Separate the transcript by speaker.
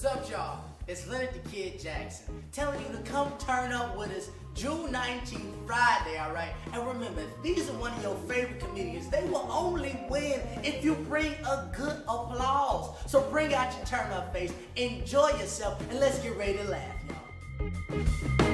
Speaker 1: What's up, y'all? It's Leonard the Kid Jackson telling you to come turn up with us June 19th, Friday, all right? And remember, these are one of your favorite comedians. They will only win if you bring a good applause. So bring out your turn up face, enjoy yourself, and let's get ready to laugh, y'all.